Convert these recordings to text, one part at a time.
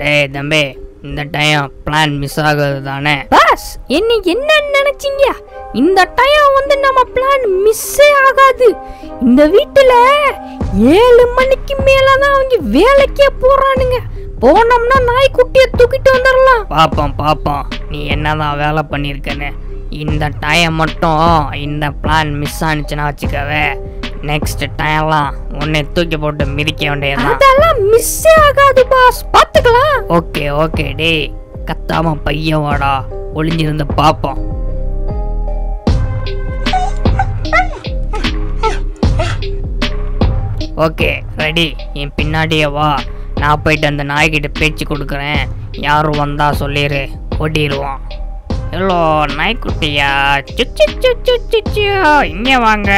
டேய் தம்பி இந்த டைம் பிளான் மிஸ் ஆகுது தானே? பாஸ் என்ன என்ன நினைச்சீங்க? இந்த டைம் வந்து நம்ம பிளான் மிஸ்ஸே ஆகாது. இந்த வீட்டுல ஏழு மணிக்கு மேல தான் அவங்க வேலைக்கே போறானுங்க. போனோம்னா நாய்க்குட்டியை தூக்கிட்டு வந்துடலாம். பாப்போம் பாப்போம். நீ என்னதான் வேலை பண்ணியிருக்கன்னு. இந்த டைம் மட்டும் இந்த பிளான் மிஸ் ஆனிச்சுன்னா வச்சுக்கவே. நெக்ஸ்ட் டைம்லாம் உன்னை தூக்கி போட்டு மிதிக்க வேண்டியதுதான். அதெல்லாம் மிஸ்ஸே ஆகாது பாஸ் பாத்துக்கலாம் ஓகே ஓகே டேய். கத்தாம பையன் வாடா. ஒளிஞ்சிருந்து பாப்போம் ஓகே ரெடி என் பின்னாடியே வா. நான் போயிட்டு அந்த நாய்கிட்ட பேச்சு கொடுக்குறேன். யாரும் வந்தா சொல்லிடு ஓடிடுவான். ஹலோ நாய்க்குட்டியா? சுச்சு சுச்சு சுச்சு இங்கே வாங்க.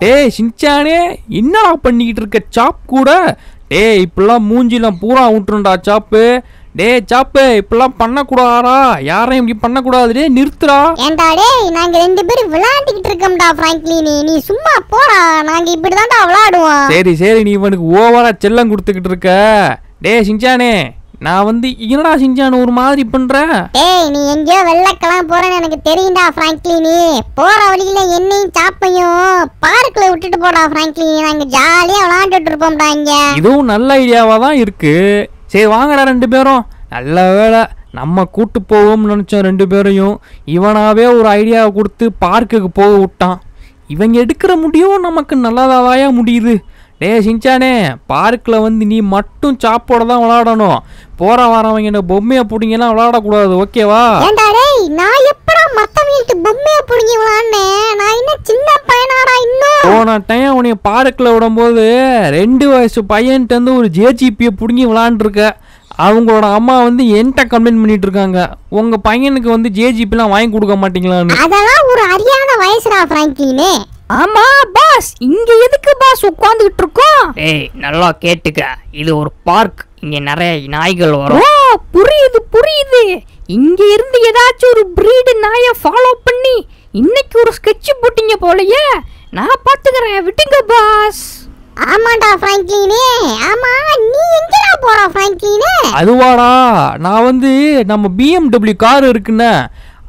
டேய் சின்சானே என்னடா பண்ணிக்கிட்டு இருக்க? சாப் கூட. டேய் இப்பெல்லாம் மூஞ்சிலாம் பூரா விட்டுருண்டா சாப்பு. டேய் சாப்பு இப்பெல்லாம் பண்ணக்கூடாதா? யாரையும் இப்படி பண்ணக்கூடாது. டேய் நிறுத்துடா. ஏன்டா டேய் நாங்க ரெண்டு பேரும் விளையாண்டுக்கிட்டு இருக்கோம்டா ஃப்ராங்க்லின் நீ சும்மா போடா. நாங்க இப்படிதான்டா விளையாடுவோம். சரி சரி நீ இவனுக்கு ஓவரா செல்லம் கொடுத்துக்கிட்டு இருக்க. டேய் சின்சானே நான் வந்து என்னடா சின்சான் ஒரு மாதிரி பண்ற? டேய் நீ எங்கேயோ வெள்ளக்கெல்லாம் போறேன்னு எனக்கு தெரியும்டா ஃப்ராங்க்லினி போற வழியில என்னையும் சாப்பையும் பார்க்ல விட்டுட்டு போடா ஃப்ராங்க்லின் நாங்க ஜாலியா விளையாண்டுட்டு இருப்போம்டா இங்க. இதுவும் நல்ல ஐடியாவா தான் இருக்கு. சரி வாங்கடா ரெண்டு பேரும். நல்ல வேளை நம்ம கூட்டு போவோம்னு நினச்சோம் ரெண்டு பேரையும். இவனாவே ஒரு ஐடியாவை கொடுத்து பார்க்குக்கு போக விட்டான். இவங்க எடுக்கிற முடியும் நமக்கு நல்லதாதாயா முடியுது. டேய் சின்சானே பார்க்கில் வந்து நீ மட்டும் சாப்போட தான் விளாடணும். போகிற வரவங்க பொம்மையை பிடிங்கலாம் விளாடக்கூடாது ஓகேவா? நான் எப்படா மத்தவங்களுக்கு பொம்மையை புடுங்கி விளையாடுனேன் நான் இன்னும் சின்ன பையனாடா இன்னும்? போன டைம் உன்னைய பார்க்கில் விடும்போது ரெண்டு வயசு பையன்ட்டு வந்து ஒரு ஜேஜிபியை பிடுங்கி விளாண்டுருக்க. அவங்களோட அம்மா வந்து என்கிட்ட கம்ப்ளைண்ட் பண்ணிட்டு இருக்காங்க உங்கள் பையனுக்கு வந்து ஜேஜிபிலாம் வாங்கி கொடுக்க மாட்டீங்களான்னு. அதெல்லாம் ஒரு அறியாத வயசுடா ஃப்ராங்க்லின் ஆமா பாஸ். இங்க எதுக்கு பாஸ் உட்கார்ந்துகிட்டு இருக்கோம்? ஏய் நல்லா கேட்டுக்க. இது ஒரு பார்க். இங்கே நிறைய நாய்கள் ஓ வரும் புரியுது புரியுது. இங்க இருந்து ஏதாச்சும் ஒரு பிரீடு நாயை ஃபாலோ பண்ணி இன்னைக்கு ஒரு ஸ்கெட்ச் போட்டீங்க போலயே. நான் பாத்துக்கிறேன் விட்டுங்க பாஸ். ஆமாண்டா ஃப்ராங்க்லினே ஆமா நீ எங்கடா போற ஃப்ராங்க்லினே அதுவாடா. நான் வந்து நம்ம பிஎம்டபிள்யூ கார் இருக்குண்ணே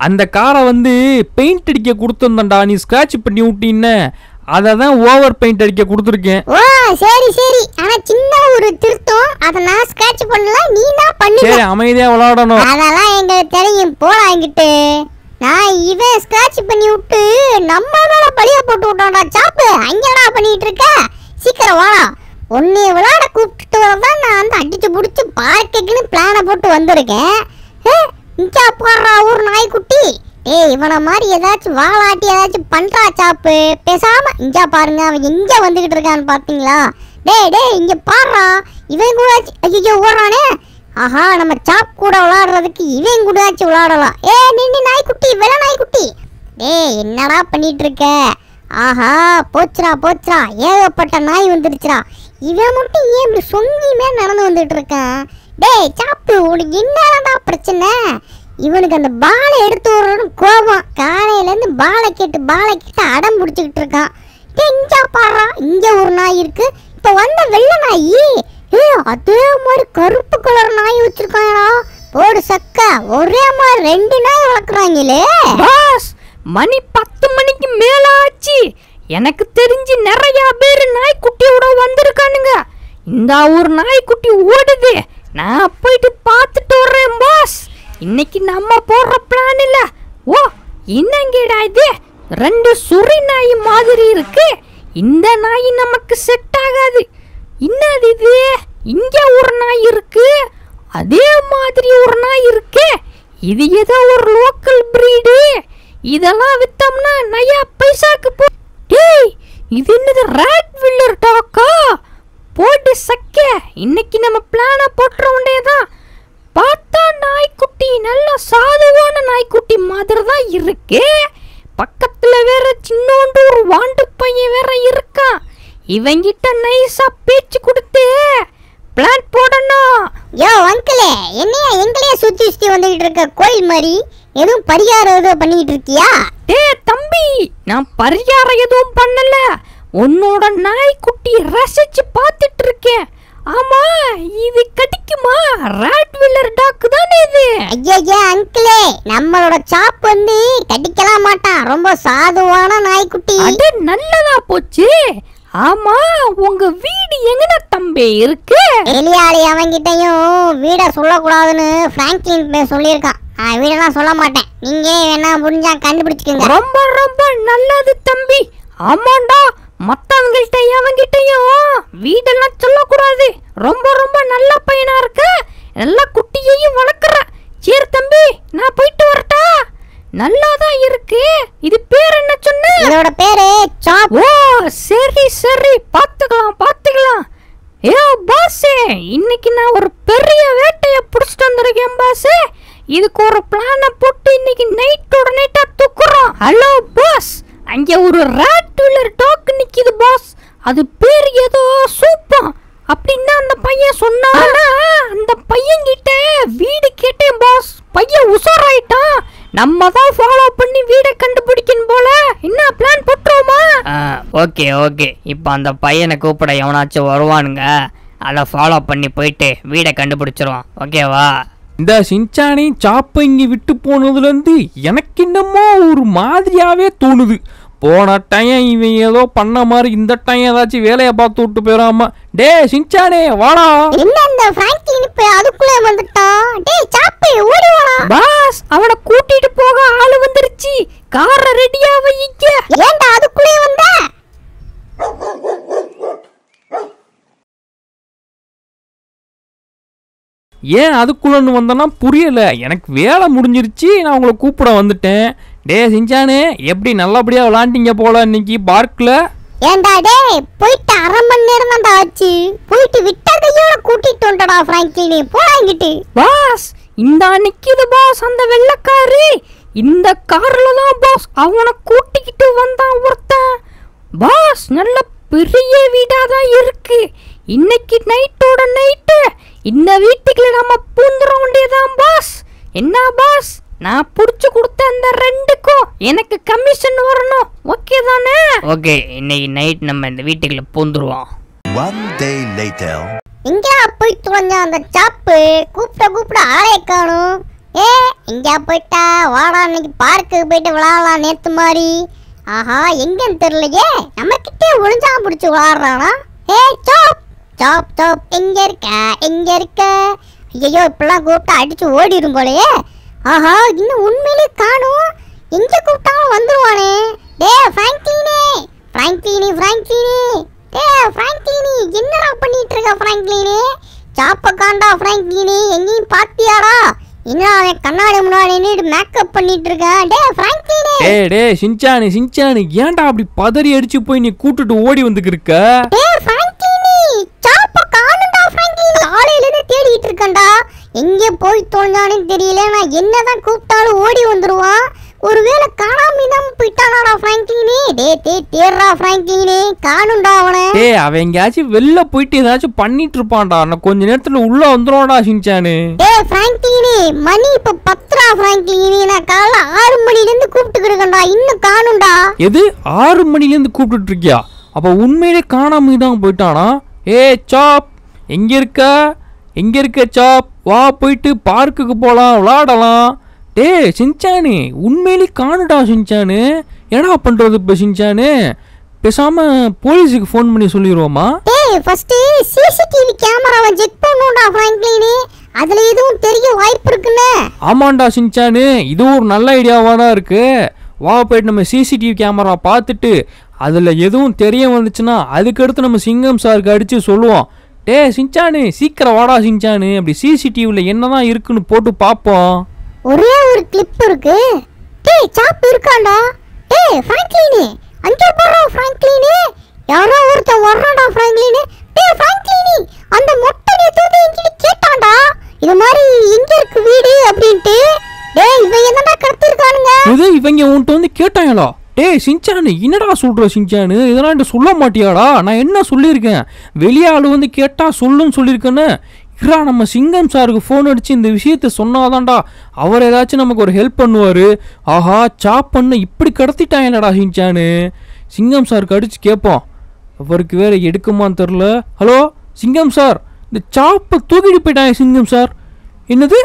அந்த காரை வந்து பெயிண்ட் அடிக்க கொடுத்துருந்தேன்டா. நீ ஸ்க்ராட்ச் பண்ணி விட்டீன்னு அதை தான் ஓவர் பெயிண்ட் அடிக்க கொடுத்துருக்கேன். ஓ சரி சரி. ஆனா சின்ன ஒரு திருத்தம். அத நான் ஸ்கெட்ச் பண்ணல நீ தான் பண்ணுங்க சரி அமைதியாக விளாடணும் அதெல்லாம் எங்களுக்கு தெரியும். போடா என்கிட்ட நான் இவன் ஸ்கிராட்ச் பண்ணி விட்டு நம்ம மேல பழிய போட்டு விட்டோம்டா. சாப்பு அங்கடா பண்ணிட்டு இருக்க? சீக்கிரம் வாடா. உன்னைய விளையாட கூப்பிட்டுட்டு வரதான் நான் வந்து அடிச்சு புடிச்சு பார்க்குன்னு பிளானை போட்டு வந்திருக்கேன். ஹே, இங்கே போடுறா ஒரு நாய்க்குட்டி. ஏய் இவனை மாதிரி ஏதாச்சும் வாழாட்டி ஏதாச்சும் பண்ணுறா சாப்பு. பேசாம இங்கே பாருங்க அவன் எங்கே வந்துக்கிட்டு இருக்கான்னு பார்த்தீங்களா டேய் டேய் இங்கே பாடுறா இவன் கூட ஐயோ ஓடுறானே. ஆஹா நம்ம சாப் கூட விளாடுறதுக்கு இவன் கூடயாச்சும் விளாடலாம். ஏ நின்று நாய்க்குட்டி வெள்ள நாய்க்குட்டி. டேய் என்னடா பண்ணிட்டு இருக்க ஆஹா போச்சுடா போச்சுடா. ஏகப்பட்ட நாய் வந்துருச்சுடா. இவன் மட்டும் ஏன் இப்படி சொங்கியுமே நடந்து வந்துட்டு இருக்கான்? டேய் சாப்பு உனக்கு என்னதான் பிரச்சனை? இவனுக்கு அந்த பாலை எடுத்து வரணும் கோபம். காலையிலேருந்து பாலை கேட்டு பாலை கேட்டு அடம் பிடிச்சிக்கிட்டு இருக்கான். டேய் இங்க பாடுறா இங்கே ஒரு நாய் இருக்கு. இப்போ வந்த வெள்ளை நாய் ஏ அதே மாதிரி கருப்பு கலர் நாய் வச்சிருக்காங்களா போடு சக்க ஒரே மாதிரி ரெண்டு நாய் வளர்க்குறாங்களே. பாஸ் மணி பத்து மணிக்கு மேலாச்சு. எனக்கு தெரிஞ்சு நிறைய பேர் நாய்க்குட்டியோட வந்திருக்கானுங்க. இந்த ஒரு நாய்க்குட்டி ஓடுது. நான் போயிட்டு பார்த்துட்டு வர்றேன் பாஸ் இன்னைக்கு நம்ம போடுற பிளான் இல்ல. ஓ என்னங்கடா இது? ரெண்டு சுரி நாய் மாதிரி இருக்கு. இந்த நாய் நமக்கு செட் ஆகாது. என்னது இது? இங்க ஒரு நாய் இருக்கு. அதே மாதிரி ஒரு நாய் இருக்கு. இது ஏதோ ஒரு லோக்கல் பிரீடு இதெல்லாம் வித்தோம்னா நயா பைசாக்கு போ டேய் இது என்னது ராட் வில்லர் டாக்கா? போட்டு சக்க இன்னைக்கு நம்ம பிளான போட்டுற வேண்டியதான் பார்த்தா நாய்க்குட்டி நல்ல சாதுவான நாய்க்குட்டி மாதிரி தான் இருக்கு. பக்கத்துல வேற சின்னோண்டு ஒரு வாண்டு பையன் வேற இருக்கான் இவங்கிட்ட நைஸா பேச்சு கொடுத்து. பிளான் போடணும். யோ அங்கிளே என்னையா எங்களையே சுத்தி சுத்தி வந்துகிட்டு இருக்க கோயில் மாதிரி? எதுவும் பரிகாரம் எதுவும் பண்ணிக்கிட்டு இருக்கியா? டே தம்பி நான் பரிகாரம் எதுவும் பண்ணல. உன்னோட நாய்க்குட்டி ரசிச்சு பார்த்துட்டு இருக்கேன் ஆமா இது கடிக்குமா? ராட்வில்லர் டாக் தானே இது? ஐயா அங்கிளே நம்மளோட சாப் வந்து கடிக்கலாம் மாட்டான். ரொம்ப சாதுவான நாய்க்குட்டி. அது நல்லதா போச்சு. ஆமா உங்க வீடு எங்கன தம்பி இருக்கு? எலியாளி அவன்கிட்டயும் வீட சொல்லக்கூடாதுன்னு பிராங்க்லின் சொல்லியிருக்கான். நான் வீடெல்லாம் சொல்ல மாட்டேன். நீங்களே வேணா முடிஞ்சா கண்டுபிடிச்சுக்கோங்க. ரொம்ப ரொம்ப நல்லது தம்பி. ஆமாண்டா மத்தவங்கள்ட்ட எவங்கிட்டயும் வீடெல்லாம் சொல்லக்கூடாது. ரொம்ப ரொம்ப நல்ல பையனா இருக்க. நல்ல குட்டியையும் வளர்க்குற. சரி தம்பி நான் போயிட்டு வரட்டா? நல்லாதான் இருக்கு. இது பேர் என்ன சொன்ன? இதோட பேரு சாப் ஓ சரி சரி. பார்த்துக்கலாம் பார்த்துக்கலாம். ஏ பாஸே இன்னைக்கு நான் ஒரு பெரிய வேட்டைய பிடிச்சிட்டு வந்திருக்கேன் பாஸே. இதுக்கு ஒரு பிளானை போட்டு இன்னைக்கு நைட்டோட நைட்டா தூக்குறோம் ஹலோ பாஸ் அங்க ஒரு ராட்டுலர் டாக் நிக்குது பாஸ் அது பேர் ஏதோ சூப்பம் அப்படின்னு அந்த பையன் சொன்னானா அந்த பையன் கிட்ட வீடு கேட்டேன் பாஸ் பையன் உஷாராயிட்டான். நம்ம தான் ஃபாலோ பண்ணி வீடை கண்டுபிடிக்கணும் போல. என்ன பிளான் போட்டுருவோமா? Okay okay. இப்போ அந்த பையனை கூப்பிட எவனாச்சும் வருவானுங்க அதை ஃபாலோ பண்ணி போயிட்டு வீடை கண்டுபிடிச்சிருவான். ஓகேவா இந்த சின்சானி சாப்பை இங்கே விட்டு போனதுலேருந்து எனக்கு என்னமோ ஒரு மாதிரியாவே தோணுது. போன டைம் இவன் ஏதோ பண்ண மாதிரி இந்த டைம் ஏதாச்சும் வேலையை பார்த்து விட்டு போயிடாம டே சின்சானே வாடா. என்ன இந்த பிராங்க்லின் இப்ப அதுக்குள்ளே வந்துட்டான். டேய் சாப்பு ஓடி வாடா. பாஸ் அவனை கூட்டிட்டு போக ஆளு வந்துருச்சு. கார ரெடியா வைங்க. ஏன்டா அதுக்குள்ளே வந்த? ஏன் அதுக்குள்ளன்னு வந்தேன்னா புரியல. எனக்கு வேலை முடிஞ்சிருச்சு நான் உங்களை கூப்பிட வந்துட்டேன். டே சின்சானே எப்படி நல்லபடியாக விளாண்டிங்க போல இன்னைக்கு பார்க்கில் ஏன்டா டேய் போயிட்டு அரை மணி நேரம் தான்டா ஆச்சு. போயிட்டு விட்ட கையோட கூட்டிட்டு வந்துடா பிராங்க்லின். போடாங்கிட்டு பாஸ் இந்த நிக்குது பாஸ் அந்த வெள்ளக்காரு. இந்த கார்ல தான் பாஸ் அவனை கூட்டிக்கிட்டு வந்தான் ஒருத்தன். பாஸ் நல்ல பெரிய வீடா தான் இருக்கு. இன்னைக்கு நைட்டோட நைட்டு இந்த வீட்டுக்குள்ள நம்ம பூந்துட வேண்டியதான் பாஸ். என்ன பாஸ்? நான் புடிச்சு கொடுத்த அந்த ரெண்டுக்கும் எனக்கு கமிஷன் வரணும். ஓகே தானே? ஓகே இன்னைக்கு நைட் நம்ம இந்த வீட்டுக்குள்ள பூந்துருவோம். One day later. எங்கடா போய் தொலைஞ்சா அந்த சாப்பு? கூப்பிட்ட கூப்பிட ஆளே காணும். ஏ எங்கயா போயிட்டா? வாடா இன்னைக்கு பார்க்கு போயிட்டு விளையாடலாம் நேத்து மாதிரி. ஆஹா எங்கன்னு தெரியலையே. நம்ம கிட்டே ஒளிஞ்சா பிடிச்சி விளையாடுறானா? ஏ சாப் சாப் சாப் எங்க இருக்க? எங்க இருக்க? ஐயோ இப்பெல்லாம் கூப்பிட்டா அடிச்சு ஓடிடும் போலயே. ஆஹா இன்னும் உண்மையிலே காணும். எங்க கூப்பிட்டாலும் வந்துருவானே. டே ஃப்ராங்க்லினே ஃப்ராங்க்லினி ஃப்ராங்க்லினி டே ஃப்ராங்க்லினி என்னடா பண்ணிட்டு இருக்க ஃப்ராங்க்லினி சாப்ப காண்டா ஃப்ராங்க்லினி எங்கேயும் பாத்தியாடா? என்ன அவன் கண்ணாடி முன்னாடி நின்று மேக்கப் பண்ணிட்டு இருக்கான் டே ஃப்ராங்க்லினி டே டே சின்சானி சின்சானி ஏன்டா அப்படி பதறி அடிச்சு போய் நீ கூட்டிட்டு ஓடி வந்துக்கிருக்க டே ஃப்ராங்க்லினி சாப்ப காணும்டா ஃப்ராங்க்லினி காலையில இருந்து தேடிட்டு இருக்கேன்டா. எங்க போய் தொலைஞ்சானே தெரியல. நான் என்னதான் கூப்பிட்டாலும் ஓடி வந்துருவான் ஒருவேளை காணாம தான் போயிட்டானாடா ஃப்ராங்க்லினி டே டே தேடுறா ஃப்ராங்க்லினி காணும்டா அவனை. டே அவன் எங்கேயாச்சும் வெளில போயிட்டு ஏதாச்சும் பண்ணிட்டு இருப்பான்டா நான் கொஞ்ச நேரத்துல உள்ள வந்துருவான்டா சின்சானு. டேய் ஃப்ராங்க்லினி மணி இப்ப பத்துரா ஃப்ராங்க்லினி நான் காலைல ஆறு மணில இருந்து கூப்பிட்டு இருக்கேன்டா. இன்னும் காணும்டா. எது? ஆறு மணிலேருந்து கூப்பிட்டுட்டு இருக்கியா? அப்போ உண்மையிலே காணாம தான் போயிட்டானா? ஏ சாப் எங்க இருக்க? எங்க இருக்க சாப்? வா போயிட்டு பார்க்குக்கு போலாம் விளாடலாம். டே சின்சானு உண்மையிலே காணுடா சின்சானு என்னடா பண்றது இப்போ சின்சானு பேசாம போலீஸுக்கு ஃபோன் பண்ணி சொல்லிடுவோமா டேய் ஃபர்ஸ்ட் சிசிடிவி கேமராவை செக் பண்ணுடா ஃப்ராங்க்லினி அதுல எதுவும் தெரிய வாய்ப்பு இருக்குன்னு. ஆமாண்டா சின்சானு இது ஒரு நல்ல ஐடியாவாக தான் இருக்கு. வா போயிட்டு நம்ம சிசிடிவி கேமரா பார்த்துட்டு அதில் எதுவும் தெரிய வந்துச்சுன்னா அதுக்கடுத்து நம்ம சிங்கம் சாருக்கு அடித்து சொல்லுவோம். டே சின்சானு சீக்கிரம் வாடா சின்சானு அப்படி சிசிடிவியில் என்னதான் இருக்குன்னு போட்டு பார்ப்போம் ஒரே ஒரு கிளிப் இருக்கு. டேய் சாப் இருக்காண்டா? டேய் ஃப்ராங்க்லினி அங்கே போறா ஃப்ராங்க்லினி யாரோ ஒருத்தன் வர்றான்டா ஃப்ராங்க்லினி டேய் ஃப்ராங்க்லினி அந்த மொட்டை தூக்கி என்கிட்ட கேட்டான்டா. இது மாதிரி எங்க இருக்கு வீடு அப்படின்ட்டு. டேய் இவன் என்னடா கடத்திருக்கானுங்க இது இவங்க உன்கிட்ட வந்து கேட்டாங்களா டேய் சிஞ்சானு என்னடா சொல்கிற சிஞ்சானு? இதெல்லாம் என்கிட்ட சொல்ல மாட்டியாடா. நான் என்ன சொல்லியிருக்கேன்? வெளியே ஆள் வந்து கேட்டால் சொல்லுன்னு சொல்லியிருக்கேன்னு. இரா நம்ம சிங்கம் சாருக்கு ஃபோன் அடித்து இந்த விஷயத்த சொன்னாதான்டா. அவர் ஏதாச்சும் நமக்கு ஒரு ஹெல்ப் பண்ணுவார். ஆஹா சாப் பண்ண இப்படி கடத்திட்டாங்கடா சிஞ்சானு? சிங்கம் சாருக்கு அடித்து கேட்போம். அவருக்கு வேற எடுக்குமான்னு தெரில ஹலோ சிங்கம் சார் இந்த சாப்பை தூக்கிட்டு போயிட்டாங்க சிங்கம் சார். என்னது?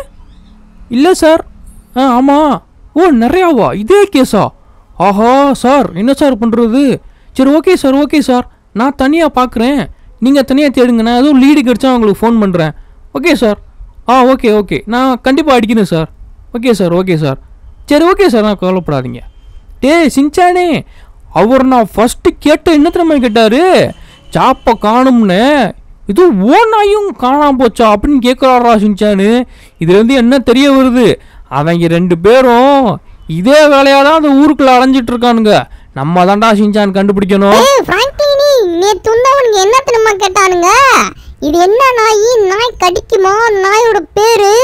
இல்லை சார். ஆ ஆமாம் ஓ நிறையாவா? இதே கேஸா ஆஹா சார் என்ன சார் பண்ணுறது சரி ஓகே சார் ஓகே சார். நான் தனியாக பார்க்குறேன் நீங்கள் தனியாக தேடுங்க. நான் எதுவும் லீடு கிடச்சா உங்களுக்கு ஃபோன் பண்ணுறேன் ஓகே சார். ஆ ஓகே ஓகே. நான் கண்டிப்பாக அடிக்கணும் sir. Okay sir okay sir. சரி ஓகே சார் நான் கவலைப்படாதீங்க. டேய் சிஞ்சானே. அவர் நான் ஃபஸ்ட்டு கேட்ட என்ன திறமை கேட்டார்? சாப்பை காணும்னு. இது ஓனாயும் காணாம போச்சா அப்படின்னு கேட்குறாரா சிஞ்சானு. இதுலேருந்து என்ன தெரிய வருது? அவங்க ரெண்டு பேரும் இதே வேலையாக தான் அந்த ஊருக்குள்ள அலைஞ்சிட்டு இருக்கானுங்க நம்ம தான்டா சிஞ்சான் கண்டுபிடிக்கணும். நேத்து வந்தவனுங்க என்ன தெரியுமா கேட்டானுங்க? இது என்ன நாய்? நாய் கடிக்குமா? நாயோட பேரு?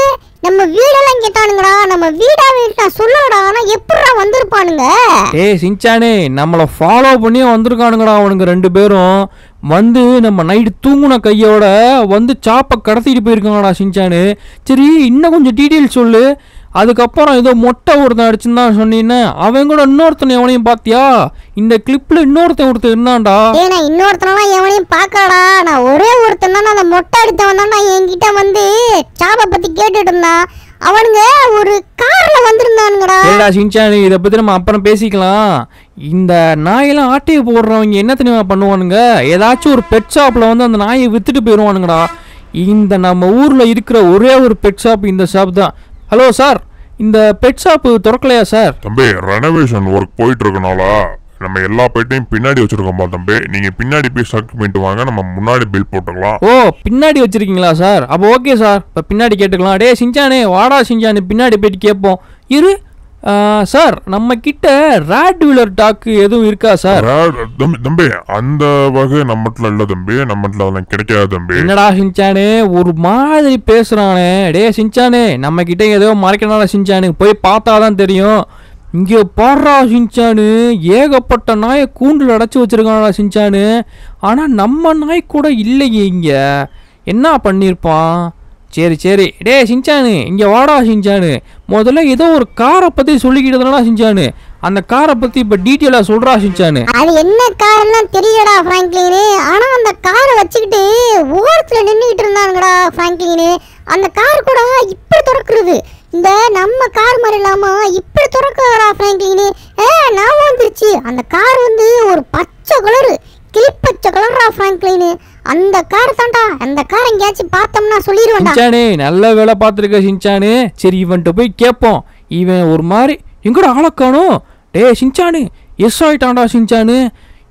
நம்ம வீடெல்லாம் கேட்டானுங்கடா. நம்ம வீடா வீட்டா சொல்லடா ஆனா எப்படிடா வந்திருப்பானுங்க? ஏய் சிஞ்சானே நம்மளை ஃபாலோ பண்ணியே வந்திருக்கானுங்கடா அவனுங்க ரெண்டு பேரும். வந்து நம்ம நைட்டு தூங்குன கையோட வந்து சாப்பை கடத்திட்டு போயிருக்காங்கடா சிஞ்சானு சரி இன்னும் கொஞ்சம் டீட்டெயில் சொல்லு. அதுக்கப்புறம் ஏதோ மொட்டை ஒருத்தன் அடிச்சுன்னு சொன்னீன்னு அவன் கூட இன்னொருத்தன் எவனையும் பார்த்தியா இந்த கிளிப்பில் இன்னொருத்தன் ஒருத்தன் இருந்தான்டா. ஏய் நான் இன்னொருத்தனெல்லாம் எவனையும் பார்க்கலடா. நான் ஒரே ஒருத்தன் தான் அந்த மொட்டை அடித்தவன் தான் என்கிட்ட வந்து சாபை பத்தி கேட்டுட்டு இருந்தான். அவனுங்க ஒரு கார்ல வந்திருந்தானுங்கடா. ஏடா இதை பற்றி நம்ம அப்புறம் பேசிக்கலாம். இந்த நாயெல்லாம் ஆட்டையை போடுறவங்க என்ன தெரியுமா பண்ணுவானுங்க? ஏதாச்சும் ஒரு பெட் ஷாப்பில் வந்து அந்த நாயை வித்துட்டு போயிடுவானுங்கடா. இந்த நம்ம ஊரில் இருக்கிற ஒரே ஒரு பெட் ஷாப் இந்த ஷாப் தான். Hello sir. இந்த பெட் ஷாப்பு திறக்கலையா சார்? தம்பி ரெனோவேஷன் ஒர்க் போயிட்டு இருக்கனால நம்ம எல்லா பெட்டையும் பின்னாடி வச்சிருக்கோம்பா தம்பி. நீங்க பின்னாடி போய் ஸ்டக் பண்ணிட்டு வாங்க. நம்ம முன்னாடி பில் போட்டுக்கலாம். ஓ பின்னாடி வச்சிருக்கீங்களா சார்? அப்போ ஓகே சார். இப்போ பின்னாடி கேட்டுக்கலாம். டே சிஞ்சானே வாடா சிஞ்சானு. பின்னாடி போயிட்டு கேட்போம். இரு சார் நம்ம கிட்ட ரேட் வீலர் டாக்கு எதுவும் இருக்கா சார்? தம்பி தம்பி அந்த வகை நம்மட்ல இல்ல தம்பி. நம்மட்ல அதெல்லாம் கிடைக்காது தம்பி. என்னடா சிஞ்சானு ஒரு மாதிரி பேசுறானே. டே சிஞ்சானு நம்ம கிட்ட ஏதோ மறைக்கனால சிஞ்சானு போய் பார்த்தாதான் தெரியும். இங்க பாடுறா சிஞ்சானு ஏகப்பட்ட நாயை கூண்டில் அடைச்சி வச்சிருக்கானடா சிஞ்சானு ஆனா நம்ம நாய் கூட இல்லையே இங்க. என்ன பண்ணியிருப்பான்? சரி சரி. டே சிஞ்சானு இங்கே வாடா சிஞ்சானு முதல்ல ஏதோ ஒரு காரை பத்தி சொல்லிக்கிட்டதுனா சிஞ்சானு அந்த காரை பத்தி இப்ப டீட்டெயிலா சொல்றா சிஞ்சானு அது என்ன கார்லாம் தெரியலடா ஃப்ராங்க்லினு ஆனா அந்த காரை வச்சுக்கிட்டு ஓரத்துல நின்றுகிட்டு இருந்தாங்கடா ஃப்ராங்க்லினு அந்த கார் கூட இப்படி திறக்கிறது. இந்த நம்ம கார் மாதிரி இல்லாம இப்படி திறக்கிறா ஃப்ராங்க்லினு ஏ நான் வந்துருச்சு அந்த கார் வந்து ஒரு பச்சை கலரு கிளிப்பச்ச கலர்ரா ஃப்ராங்க்லினு அந்த கார் தான்டா. அந்த கார் எங்கேயாச்சும் பார்த்தோம்னா சொல்லிடுவேன்டா சிஞ்சானே நல்ல வேலை பார்த்துருக்க சிஞ்சானு சரி இவன்கிட்ட போய் கேட்போம். இவன் ஒரு மாதிரி எங்கடா ஆளக்கானோ டே சிஞ்சானு எஸ் ஆயிட்டான்டா சிஞ்சானு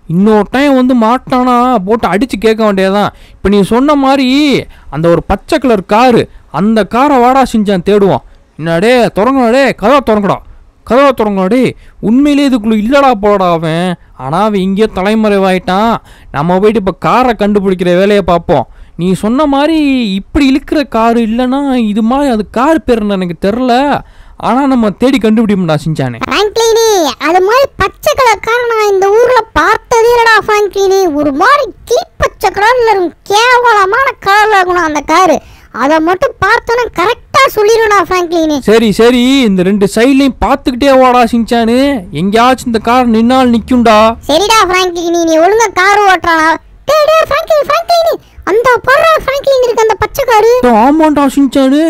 இன்னொரு டைம் வந்து மாட்டானா? போட்டு அடித்து கேட்க வேண்டியதான் இப்போ நீ சொன்ன மாதிரி அந்த ஒரு பச்சை கலர் காரு அந்த காரை வாடா செஞ்சான் தேடுவோம் என்னடே திறங்கடா கதவை திறங்கடா. கதவை திறங்கடா டே உண்மையிலே இதுக்குள்ளே இல்லடா போடா அவன். ஆனால் அவன் இங்கேயே தலைமறைவாயிட்டான். நம்ம போயிட்டு இப்போ காரை கண்டுபிடிக்கிற வேலையை பார்ப்போம். நீ சொன்ன மாதிரி இப்படி இழுக்கிற காரு இல்லைன்னா இது மாதிரி அது கார் பேர் எனக்கு தெரில ஆனால் நம்ம தேடி கண்டுபிடிப்போம்டா சிஞ்சானே. ஃப்ராங்க்லினி அது மாதிரி பச்சை கலர் கார் நான் இந்த ஊரில் பார்த்ததே இல்லடா ஃப்ராங்க்லினி ஒரு மாதிரி கீ பச்சை கலரில் இருக்கும் கேவலமான கலரில் இருக்கணும் அந்த காரு அதை மட்டும் பார்த்தோன்னா கரெக்டா சொல்லிடுடா ஃப்ராங்க்லினி சரி சரி இந்த ரெண்டு சைட்லையும் பார்த்துக்கிட்டே வாடா சிஞ்சானு எங்கேயாச்சும் இந்த கார் நின்னால் நிற்கும்டா சரிடா ஃப்ராங்க்லினி நீ ஒழுங்கா கார் ஓட்டுறானா? டேய் டேய் ஃப்ராங்க்லினி ஃப்ராங்க்லினி அந்த போடுறா ஃப்ராங்க்லினி இருக்கு அந்த பச்சை காரு. ஆமாண்டா சிஞ்சானு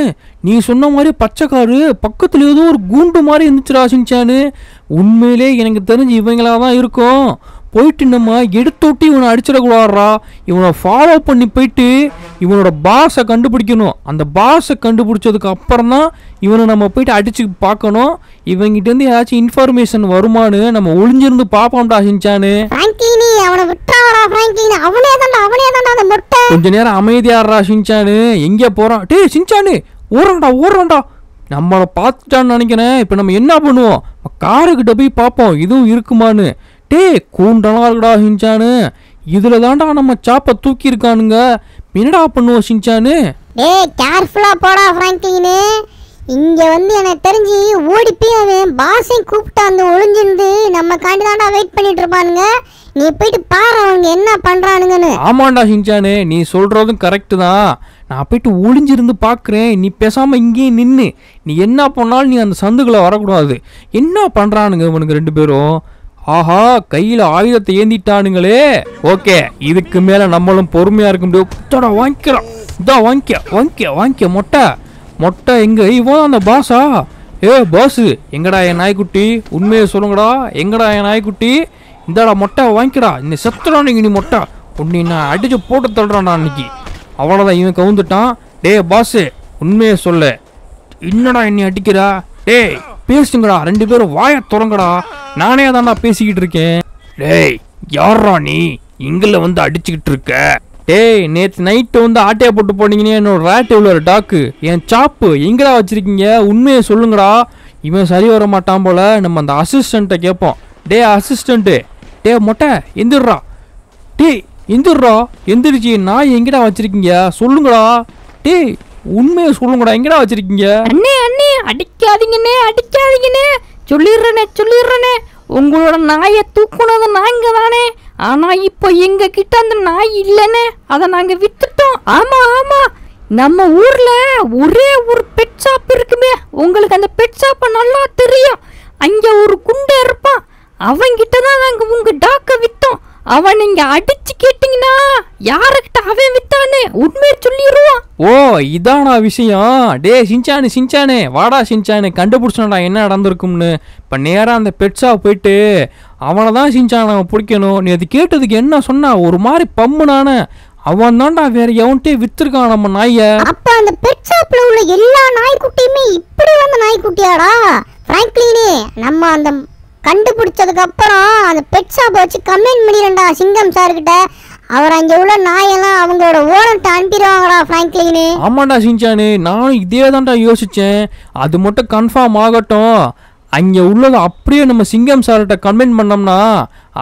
நீ சொன்ன மாதிரி பச்சை காரு. பக்கத்துல ஏதோ ஒரு கூண்டு மாதிரி இருந்துச்சுடா சிஞ்சானு உண்மையிலே எனக்கு தெரிஞ்சு இவங்களா தான் இருக்கும். போயிட்டு நம்ம எடுத்தொட்டி இவனை அடிச்சிடக்கூடாதுடா. இவனை ஃபாலோ பண்ணி போயிட்டு இவனோட பாஸை கண்டுபிடிக்கணும். அந்த பாஸை கண்டுபிடிச்சதுக்கு அப்புறம் தான் இவனை நம்ம போயிட்டு அடிச்சு பார்க்கணும். இவங்கிட்டேருந்து ஏதாச்சும் இன்ஃபர்மேஷன் வருமானு நம்ம ஒளிஞ்சிருந்து பார்ப்போம்டா சிஞ்சானு கொஞ்ச நேரம் அமைதியாடுறா சிஞ்சானு எங்கே போகிறான் டேய் சிஞ்சானு ஓடுறான்டா ஓடுறான்டா. நம்மளை பார்த்துட்டான்னு நினைக்கிறேன். இப்போ நம்ம என்ன பண்ணுவோம்? காருக்கிட்ட போய் பார்ப்போம். இதுவும் இருக்குமான்னு. டேய் கூண்டெல்லாம் இருக்குடா சிஞ்சானு. இதில் தான்டா நம்ம சாப்பை தூக்கியிருக்கானுங்க. என்னடா பண்ணுவோம் சிஞ்சானு? டேய் கேர்ஃபுல்லா போடா ஃப்ராங்க்லினு இங்க வந்து எனக்கு தெரிஞ்சு ஓடி போய் அவன் பாஸையும் கூப்பிட்டு வந்து ஒளிஞ்சிருந்து நம்ம காண்டி தாண்டா வெயிட் பண்ணிட்டு இருப்பானுங்க. நீ போயிட்டு பாரு அவங்க என்ன பண்றானுங்கன்னு. ஆமாண்டா ஷின்சானு நீ சொல்றதும் கரெக்டு தான். நான் போயிட்டு ஒளிஞ்சிருந்து பார்க்குறேன் நீ பேசாம இங்கேயே நின்று நீ என்ன பண்ணாலும் நீ அந்த சந்துக்குள்ள வரக்கூடாது. என்ன பண்றானுங்க இவனுங்க ரெண்டு பேரும்? ஆஹா கையில ஆயுதத்தை ஏந்திட்டானுங்களே. ஓகே இதுக்கு மேல நம்மளும் பொறுமையா இருக்க முடியும். வாங்கிக்கலாம் இதா வாங்கிக்க வாங்கிக்க வாங்கிக்க மொட்டை. மொட்டை எங்க? இவன் அந்த பாஸா ஏ பாஸு எங்கடா என் நாய்க்குட்டி? உண்மையை சொல்லுங்கடா. எங்கடா என் நாய்க்குட்டி? இந்தாடா மொட்டை வாங்கிக்கடா. இந்த செத்துடா நீங்க நீ மொட்டை. உன்னை நான் அடிச்சு போட்டு தள்ளுறான்டா அன்னைக்கு. அவ்வளோதான் இவன் கவுந்துட்டான். டே பாஸு உண்மையை சொல்லு. என்னடா என்னை அடிக்கிறா? டேய் பேசுங்கடா. ரெண்டு பேரும் வாயை திறங்கடா. நானே தான்டா பேசிக்கிட்டு இருக்கேன். டேய் யாரா நீ? இங்கில வந்து அடிச்சுக்கிட்டு இருக்க. டேய் நேற்று நைட்டு வந்து ஆட்டையை போட்டு போனீங்கன்னு என்னோட ரேட் எவ்வளோ டாக்கு? என் சாப்பு எங்கடா வச்சிருக்கீங்க? உண்மையை சொல்லுங்கடா. இவன் சரி வர மாட்டான் போல. நம்ம அந்த அசிஸ்டண்ட்டை கேட்போம். டே அசிஸ்டண்ட்டு டே மொட்டை எந்திர்றா. டேய் எந்திர்றா. எந்திரிச்சு நாய் எங்கடா வச்சிருக்கீங்க? சொல்லுங்கடா. டேய் உண்மையை சொல்லுங்கடா. எங்கடா வச்சிருக்கீங்க? அண்ணே அண்ணே அடிக்காதீங்கண்ணே அடிக்காதீங்கண்ணே. சொல்லிடுறேனே சொல்லிடுறேனே உங்களோட நாயை தூக்குனது நாங்க தானே ஆனா இப்போ எங்க கிட்ட அந்த நாய் இல்லைண்ணே அதை நாங்க வித்துட்டோம். ஆமா ஆமா. நம்ம ஊர்ல ஒரே ஒரு பெட் ஷாப் இருக்குமே. உங்களுக்கு அந்த பெட் ஷாப்பை நல்லா தெரியும். அங்க ஒரு குண்டை இருப்பான். அவங்கிட்ட தான் நாங்க உங்க டாக்கை வித்தோம். அவன் நீங்க அடிச்சு கேட்டீங்கன்னா யாருக்கிட்ட அவன் வித்தானே உண்மையை சொல்லிடுவான் ஓ இதானா விஷயம்? டே சிஞ்சானு சிஞ்சானே வாடா சிஞ்சானு கண்டுபிடிச்சோம்டா என்ன நடந்திருக்கும்னு. இப்போ நேராக அந்த பெட்ஸா போயிட்டு அவனை தான் சிஞ்சான் அவன் பிடிக்கணும். நீ அது கேட்டதுக்கு என்ன சொன்னா? ஒரு மாதிரி பம்முனான. அவன் தான்டா வேற எவன்ட்டே வித்துருக்கான் நம்ம நாயை. அப்ப அந்த பெட் ஷாப்ல உள்ள எல்லா நாய்க்குட்டியுமே இப்படி வந்த நாய்க்குட்டியாடா? பிராங்க்லினே நம்ம அந்த கண்டுபிடிச்சதுக்கு அப்புறம் அந்த பெட் ஷாப்பை வச்சு கம்ப்ளைண்ட் பண்ணிடுறேன்டா சிங்கம் சார் கிட்ட. அவர் அங்க உள்ள நாயெல்லாம் அவங்களோட ஓனர்ட்ட அனுப்பிடுவாங்களா பிராங்க்லினு ஆமாண்டா சிஞ்சானு நானும் இதே தான்டா யோசித்தேன் அது மட்டும் கன்ஃபார்ம் ஆகட்டும். அங்கே உள்ளதை அப்படியே நம்ம சிங்கம் சார்கிட்ட கன்வென்ட் பண்ணோம்னா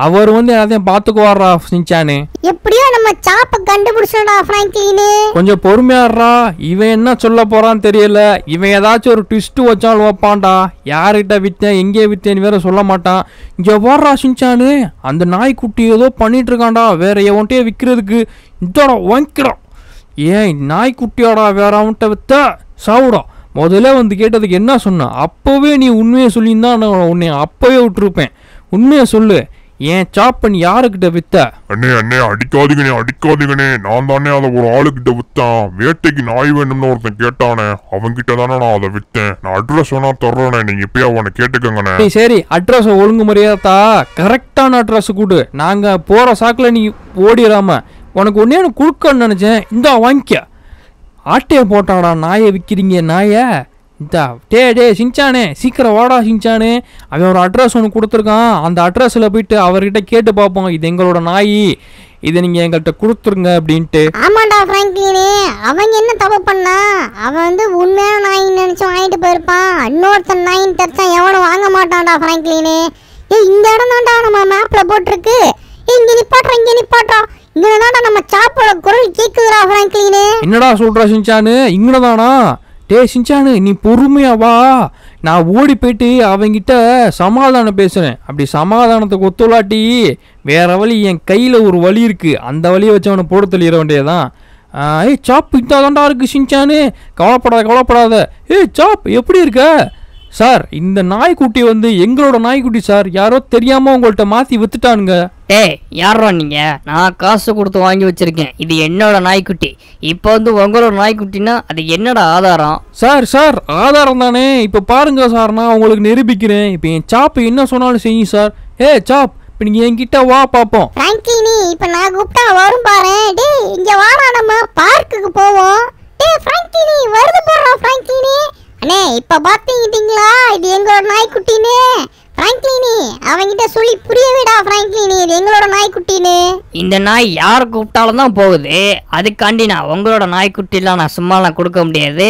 அவர் வந்து எல்லாத்தையும் பார்த்துக்குவாரா சிஞ்சானு எப்படியோ நம்ம சாப்பை கண்டுபிடிச்சோம்டா பிராங்க்லினு கொஞ்சம் பொறுமையாடுறா. இவன் என்ன சொல்ல போறான்னு தெரியல. இவன் ஏதாச்சும் ஒரு ட்விஸ்ட் வச்சாலும் வைப்பான்டா. யார்கிட்ட வித்தேன் எங்கே வித்தேன்னு வேற சொல்ல மாட்டான். இங்க போடுறா சிஞ்சானு அந்த நாய்க்குட்டி ஏதோ பண்ணிட்டு இருக்கான்டா வேற எவன்கிட்டயே விற்கிறதுக்கு இதோட வாங்கிக்கிறான் ஏன் நாய்க்குட்டியோடா வேற அவன்கிட்ட வித்த? சாவுடா. முதல்ல வந்து கேட்டதுக்கு என்ன சொன்னான் அப்போவே நீ உண்மையை சொல்லியிருந்தா நான் உன்னை அப்போவே விட்டுருப்பேன். உண்மையை சொல்லு. ஏன் சாப் பண்ணி யாருக்கிட்ட வித்த? அண்ணே அண்ணே அடிக்காதீங்கண்ணே அடிக்காதீங்கண்ணே. நான் தானே அதை ஒரு ஆளுகிட்ட வித்தேன். வேட்டைக்கு நாய் வேணும்னு ஒருத்தன் கேட்டானே அவன்கிட்ட தானே நான் அதை வித்தேன். நான் அட்ரஸ் வேணா தர்றேனே நீங்க இப்பயே அவனை கேட்டுக்கங்கண்ணே. சரி சரி அட்ரஸ் ஒழுங்கு முறையாத்தா கரெக்டான அட்ரஸ் கொடு நாங்கள் போகிற சாக்கில் நீ ஓடிடாம உனக்கு ஒன்று கொடுக்கன்னு நினச்சேன். இந்தா வாங்கிக்க. ஆட்டையை போட்டாடா நாயை விற்கிறீங்க நாயை? இந்தா டே டே சிஞ்சானே சீக்கிரம் வாடா சிஞ்சானே அவன் ஒரு அட்ரஸ் ஒன்று கொடுத்துருக்கான். அந்த அட்ரஸில் போயிட்டு அவர்கிட்ட கேட்டு பார்ப்போம். இது எங்களோட நாய். இதை நீங்கள் எங்கள்கிட்ட கொடுத்துருங்க அப்படின்ட்டு. ஆமாண்டா பிராங்க்லினு. அவங்க என்ன தப்பு பண்ணா? அவன் வந்து உண்மையான நாயின்னு நினைச்சு வாங்கிட்டு போயிருப்பான். இன்னொருத்தன் நாயின் தெரிச்சா எவனும் வாங்க மாட்டான்டா பிராங்க்லினு. ஏய் இந்த இடம் தான்டா நம்ம மேப்ல போட்டிருக்கு. இங்க நிப்பாட்றா இங்க நிப்பாட்றா இங்க தான்டா நம்ம சாப்போட குரல் கேக்குதுடா பிராங்க்லினு. என்னடா சொல்ற சிஞ்சானு இங்கனதானா? டே சிஞ்சானு நீ பொறுமையா வா. நான் ஓடி போயிட்டு அவங்கிட்ட சமாதானம் பேசுகிறேன் அப்படி சமாதானத்துக்கு ஒத்துழாட்டி வேற வழி என் கையில் ஒரு வழி இருக்குது அந்த வழியை வச்சு அவனை போட தெளிற வேண்டியதான் ஏய் சாப் இதாதான்டா இருக்குது சிஞ்சானு. கவலைப்படாத கவலைப்படாத. ஏய் சாப் எப்படி இருக்க? சார் இந்த நாய்க்குட்டி வந்து எங்களோட நாய்க்குட்டி சார். யாரோ தெரியாமல் உங்கள்கிட்ட மாற்றி வித்துட்டானுங்க. டேய் யாரா நீங்க? நான் காசு கொடுத்து வாங்கி வச்சிருக்கேன். இது என்னோட நாய்க்குட்டி. இப்போ வந்து உங்களோட நாய்க்குட்டினா அது என்னோட ஆதாரம்? சார் சார் ஆதாரம் தானே. இப்போ பாருங்க சார் நான் உங்களுக்கு நிரூபிக்கிறேன். இப்போ என் சாப்பு என்ன சொன்னாலும் செய்யும் சார். ஏ சாப் இப்போ நீங்கள் என்கிட்ட வா பார்ப்போம் பிராங்க்லினி இப்ப நான் கூப்பிட்டா வரும் பாரு. டேய் இங்க வாடா நம்ம பார்க்குக்கு போவோம். டேய் பிராங்க்லினி வருது போறா பிராங்க்லினி அண்ணே இப்ப பாத்தீங்கிட்டீங்களா? இது எங்களோட நாய்க்குட்டின்னு பிராங்க்லினி அவங்கிட்ட சொல்லி புரிய விடா பிராங்க்லினி இது எங்களோட நாய்க்குட்டின்னு. இந்த நாய் யார் கூப்பிட்டாலும் தான் போகுது. அதுக்காண்டி நான் உங்களோட நாய்க்குட்டிலாம் நான் சும்மாலாம் கொடுக்க முடியாது.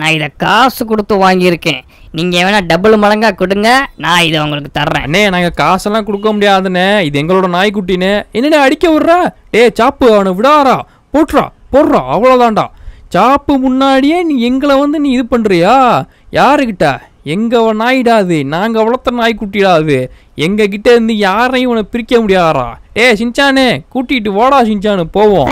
நான் இதை காசு கொடுத்து வாங்கியிருக்கேன். நீங்கள் வேணா டபுள் மடங்கா கொடுங்க நான் இதை உங்களுக்கு தர்றேன். அண்ணே நாங்கள் காசெல்லாம் கொடுக்க முடியாதுண்ணே. இது எங்களோட நாய்க்குட்டின்னு. என்னண்ணே அடிக்க விட்ற? டே சாப்பு அவனை விடாரா போட்டுறா போடுறா அவ்வளோதான்டா சாப்பு முன்னாடியே நீ எங்களை வந்து நீ இது பண்ணுறியா யாருக்கிட்ட எங்க நாயிடாது நாங்க வளர்த்த நாய்க்குட்டிடாது எங்க கிட்ட இருந்து யாரையும் உன்னை பிரிக்க முடியாதா டேய் சின்சானு கூட்டிட்டு போடா சின்சானு போவோம்.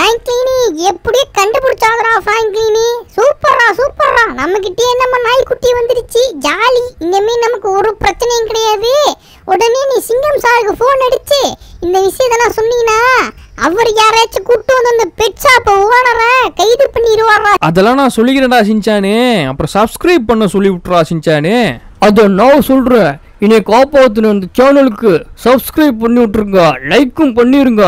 எப்படியே கண்டுபிடிச்சாதரா ஃப்ராங்க்லினி சூப்பரா சூப்பரா நம்ம கிட்டே நம்ம நாய்க்குட்டி வந்துருச்சு ஜாலி. இனிமே நமக்கு ஒரு பிரச்சனையும் கிடையாது. உடனே நீ சிங்கம் சாருக்கு ஃபோன் அடிச்சு இந்த விஷயத்தெல்லாம் சொன்னீங்கன்னா அவர் யாராச்சும் கூட்டு வந்து அந்த பெட் ஷாப்பை ஓனரை கைது பண்ணிடுவாரா? அதெல்லாம் நான் சொல்லிக்கிறேன்டா சின்சானு. அப்புறம் சப்ஸ்கிரைப் பண்ண சொல்லி விட்டுறா சின்சானு. அதை நான் சொல்றேன். இனி காப்பாத்தின இந்த சேனலுக்கு சப்ஸ்கிரைப் பண்ணி விட்ருங்க லைக்கும் பண்ணிருங்க.